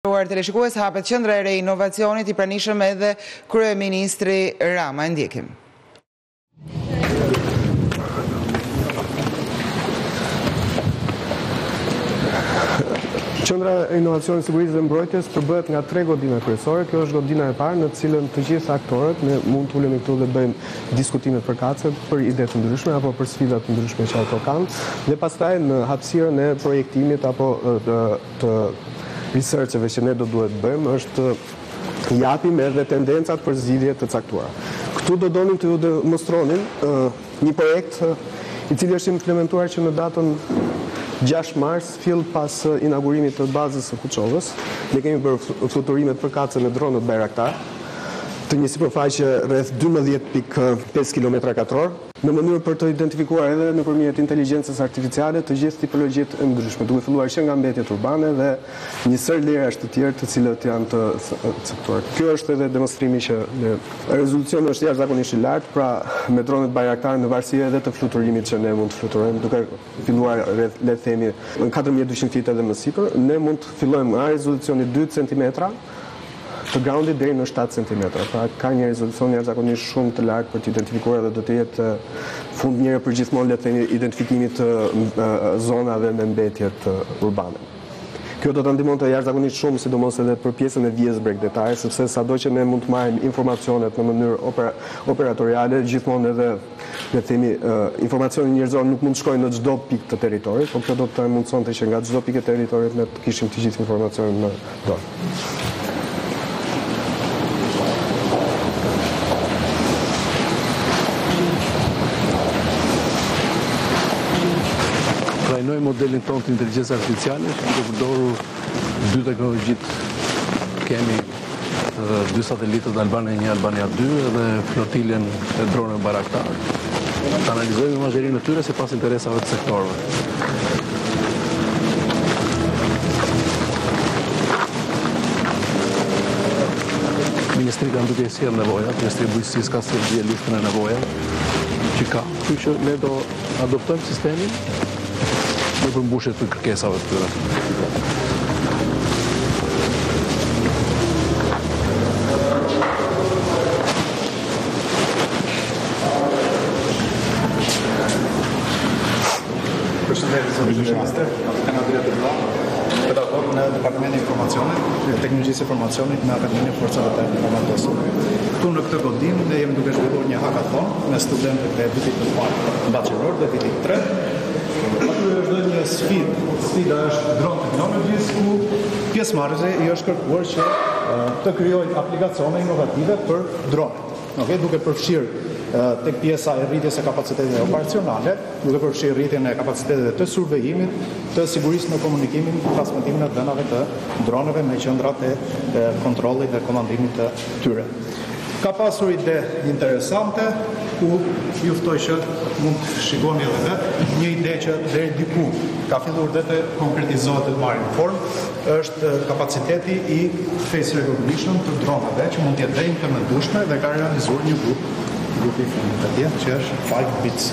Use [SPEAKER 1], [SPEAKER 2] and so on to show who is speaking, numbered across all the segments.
[SPEAKER 1] nderuar teleshikues, hapet Qendra e re e Inovacionit, i pranishëm edhe kryeministri Rama. E ndjekim.
[SPEAKER 2] Qendra e Inovacionit, Sigurisë dhe Mbrojtjes përbëhet nga tre godina kryesore. Kjo është godina e parë në të cilën të gjithë aktorët ne mund të ulemi këtu dhe bëjmë diskutimet përkatëse për ide të ndryshme apo për sfida të ndryshme që ato kanë dhe pastaj në hapësirën e projektimit apo të research-eve që ne do duhet të bëjmë është të japim edhe tendencat për zgjidhje të caktuara. Këtu do donim të ju demonstronim një projekt i cili është implementuar që në datën 6 mars, fill pas inaugurimit të bazës së Kuçovës. Ne kemi bërë fluturimet përkatëse me dronët Bayraktar të një sipërfaqe rreth 12.5 kilometra katror. në mënyrë për të identifikuar edhe nëpërmjet inteligjencës artificiale të gjithë tipologjitë e ndryshme, duke filluar që nga mbetjet urbane dhe një sërë layer-ash të tjerë të cilët janë të caktuar. Kjo është edhe demonstrimi që ne. Rezolucioni është jashtëzakonisht i lartë, pra me dronët Bayraktar në varësi edhe të fluturimit që ne mund të fluturojmë duke filluar rreth le të themi katër mijë e dyqind fit dhe më sipër, ne mund të fillojmë nga rezolucioni dy centimetra, të groundit deri në shtatë centimetra. Pra ka një rezolucion jashtëzakonisht shumë të lartë për të identifikuar dhe do të jetë fund njëherë për gjithmonë le të themi identifikimit të zonave me mbetjet urbane. Kjo do të ndihmonte jashtëzakonisht shumë sidomos edhe për pjesën e vijës bregdetare, sepse sado që ne mund të marrim informacionet në mënyrë operatoriale, gjithmonë edhe Le të themi, informacioni njerëzor nuk mund të shkojë në çdo pikë të territorit, por kjo do të mundësonte që nga çdo pikë e territorit ne të kishim të gjithë informacionin në dorë.
[SPEAKER 3] Trajnojmë modelin tonë të inteligjencës artificiale duke përdorur dy teknologjitë kemi dy satelitët Albania 1, Albania 2 dhe flotilën e dronëve Bayraktar. Të analizojmë imazherinë e tyre sipas interesave të sektorëve. Ministritë janë duke sjellë nevojat, Ministria e Bujqësisë ka sjellë dhe listën e nevojave që ka, që që ne do Adoptojmë sistemin në përmbushje të kërkesave të tyre.
[SPEAKER 4] Teknologjisë së Informacionit me Akademinë e Forcave të Armatosura. Këtu në këtë godinë ne jemi duke zhvilluar një hakathon me studentët e vitit të parë bachelor dhe vitit të tretë. Aty është dhe një sfidë. Sfida është drone technologies ku pjesëmarrësve i është kërkuar që të krijojnë aplikacione inovative për drone. Ok, duke përfshirë tek pjesa e rritjes së kapaciteteve operacionale, duke përfshirë rritjen e kapaciteteve të survejimit, të sigurisë në komunikimin, transmetimin e të dhënave të droneve me qendrat e kontrollit dhe komandimit të tyre. Ka pasur ide interesante ku ju ftoj që mund të shikoni edhe vetë. Një ide që deri diku ka filluar dhe të konkretizohet dhe të marrë formë është kapaciteti i face recognition të dronëve që mund të jetë dhe e implementueshme dhe e ka realizuar një grup grupi i fundit atje që është Five Bits.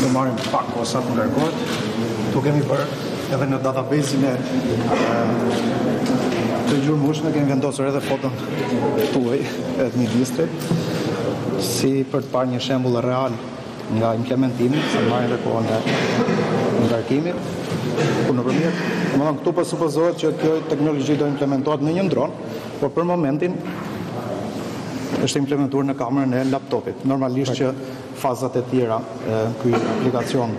[SPEAKER 4] Do marrim pak kohë sa të ngarkohet. Këtu kemi bërë edhe në database-in e të gjurmueshme kemi vendosur edhe foton tuaj edhe ministre si për të parë një shembull real nga implementimi, se merr edhe kohën e ngarkimit, ku nëpërmjet, domethënë, këtu po supozohet që kjo teknologi do implementohet në një dron, Por për momentin është e implementuar në kamerën e laptopit. Normalisht që fazat e tjera ky aplikacion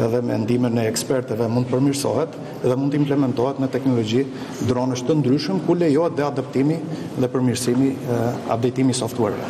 [SPEAKER 4] edhe me ndihmën e ekspertëve mund të përmirësohet dhe mund të implementohet në teknologji dronësh të ndryshëm ku lejohet dhe adaptimi dhe përmirësimi, updatimi
[SPEAKER 5] i
[SPEAKER 3] softuerëve.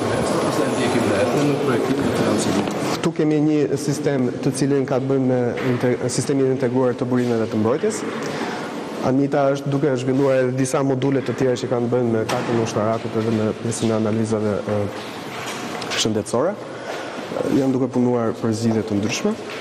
[SPEAKER 3] Vepra është e ndjekim ne edhe në projektimin e financimit.
[SPEAKER 2] Këtu kemi një sistem i cili ka të bëjë me sistemin e integruar të burimeve të mbrojtjes. Anita është duke zhvilluar edhe disa module të tjera që kanë të bëjnë me kartën e ushtarakut edhe me pjesën e analizave shëndetësore. Janë duke punuar për zgjidhje të ndryshme.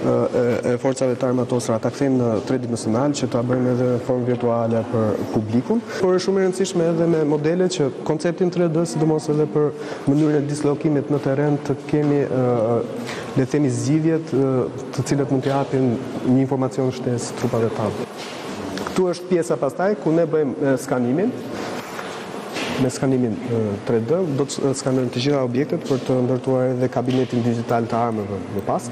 [SPEAKER 6] e
[SPEAKER 2] forcave të armatosura ta kthejmë në tridimensional që ta bëjmë edhe në formë virtuale për publikun, por është shumë e rëndësishme edhe me modele që konceptin 3D, sidomos edhe për mënyrën e dislokimit në terren të kemi le të themi zgjidhjet të cilat mund të japin një informacion shtesë trupave tona. Këtu është pjesa pastaj ku ne bëjmë skanimin, Me skanimin tre D, do të skanojmë të gjitha objektet për të ndërtuar edhe kabinetin digital të armëve më pas.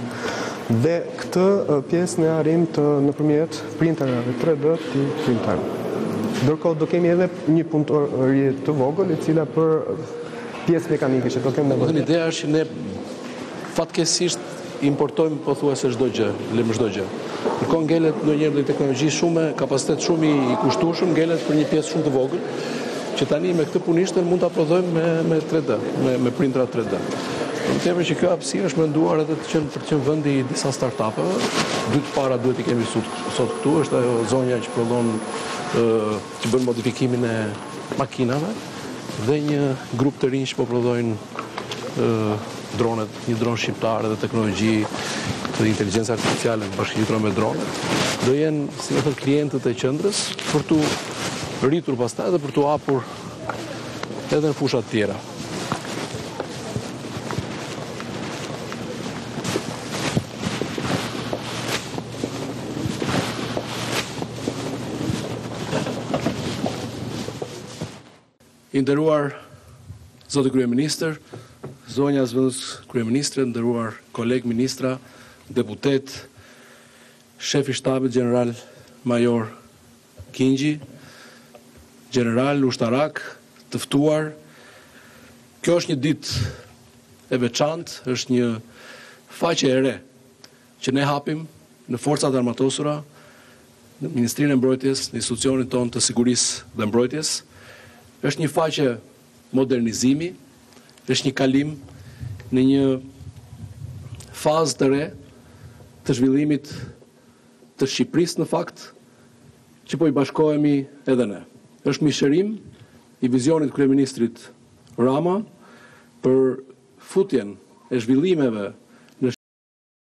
[SPEAKER 2] Dhe këtë pjesë ne arrijmë nëpërmjet printerave tre D t'i printojmë. Ndërkohë do kemi edhe një punëtori të vogël e cila për pjesë mekanike që do
[SPEAKER 3] kemi
[SPEAKER 2] nevojë.
[SPEAKER 3] Ideja është që ne fatkeqësisht Importojmë pothuajse çdo gjë, lëmë çdo gjë. Ndërkohë ngelet ndonjëherë ndonjë teknologji shumë, kapacitet shumë i, i kushtueshëm, ngelet për një pjesë shumë të vogël, që tani me këtë punishte mund ta prodhojmë me me 3D, me me printera 3D. Them që kjo hapësirë është menduar edhe të qenë për të qenë vendi i disa startup-eve. Dy të parat duhet t'i kemi sot, sot këtu, është ajo zonja që prodhon ë që bën modifikimin e makinave dhe një grup të rinjsh që po prodhojnë ë dronët Një dron shqiptar dhe teknologji dhe inteligjencë artificiale të bashkëngjitura me dronët, do jenë, si me thënë, klientët e qendrës për t'u rritur pastaj dhe për t'u hapur edhe në fusha të tjera. I nderuar zoti kryeministër, zonja zëvendës kryeministre, nderuar kolegë ministra, deputetë, shefi i shtabit gjeneral major Kingji, gjeneralë, ushtarakë, të ftuar, kjo është një ditë e veçantë, është një faqe e re. Që ne hapim, në Forcat e Armatosura, në Ministrinë e Mbrojtjes, në institucionin tonë të sigurisë dhe mbrojtjes, është një faqe modernizimi, është një kalim në një fazë të re të zhvillimit të Shqipërisë në fakt, që po i bashkohemi edhe ne. Është mishërim i vizionit kryeministrit Rama për futjen e zhvillimeve